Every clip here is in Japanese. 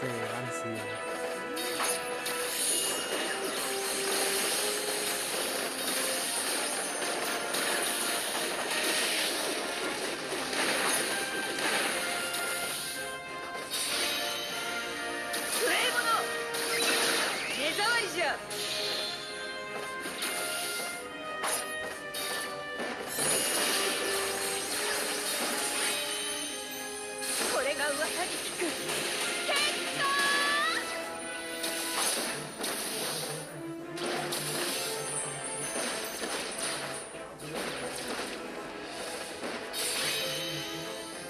Ganze, anziehen. Thank you.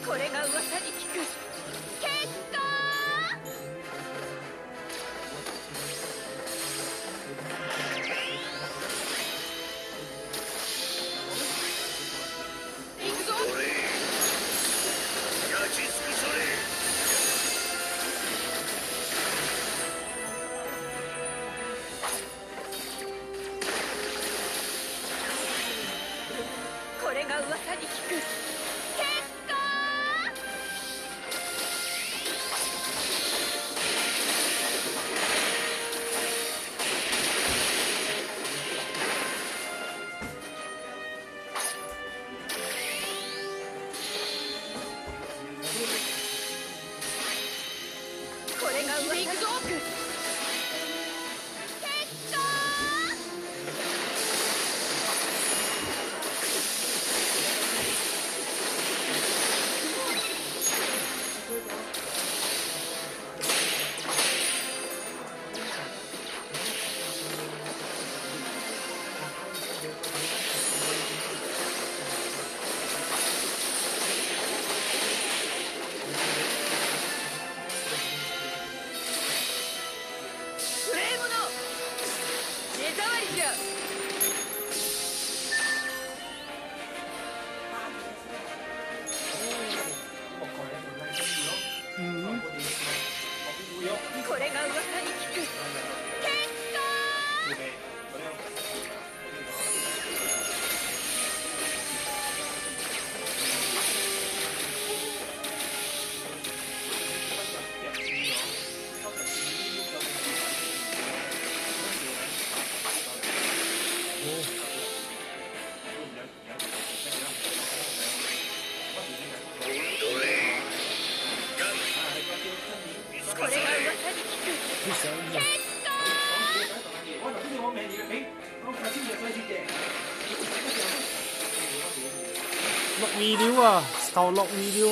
これが噂に聞く。結果これが噂に聞く結 Давай я! これが噂にれ聞く結果 lọc mi điếu à tàu lọc mi điếu à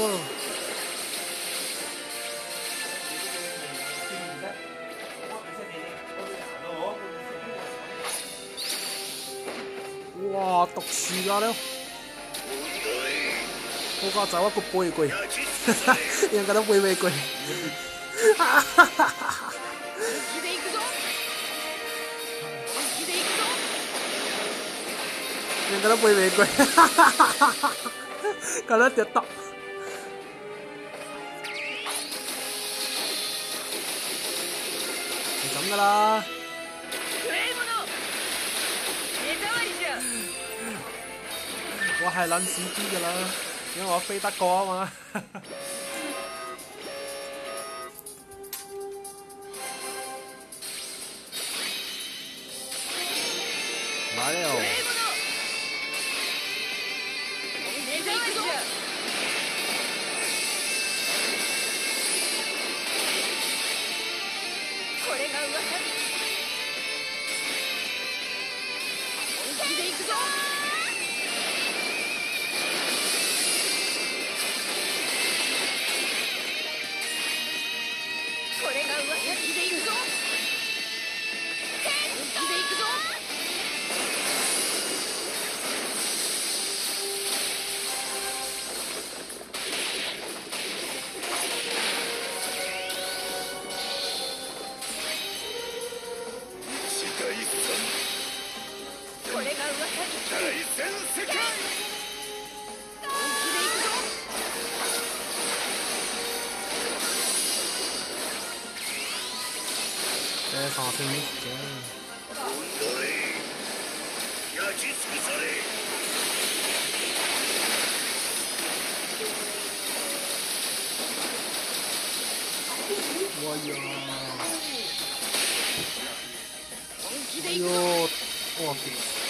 wow 毒樹㗎咧，好家走一個背櫃，焼き尽くされ人家都背背櫃，本気で行くぞ本気で行くぞ人家都背背櫃，咁咧就得。係咁噶啦，無礼者目障りじゃ我係撚屎啲噶啦，因為我飛得過啊嘛。 これが噂。に本気で行くぞこれが噂に大戦世界本気で行くぞ誒，上升啫。どれ焼き尽くされわいや本気でー。よ行くぞー。おわけ。どれ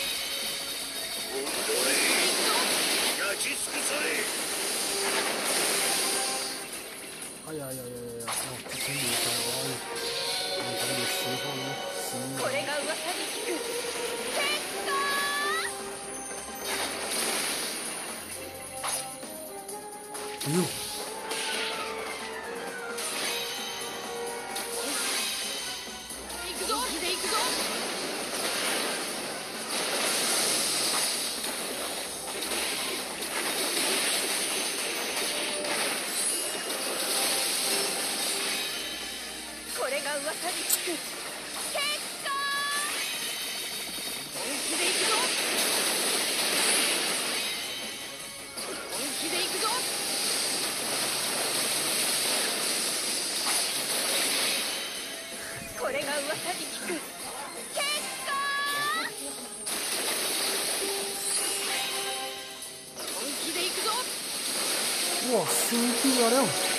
いいよこれが噂に聞く。哇，升级了了。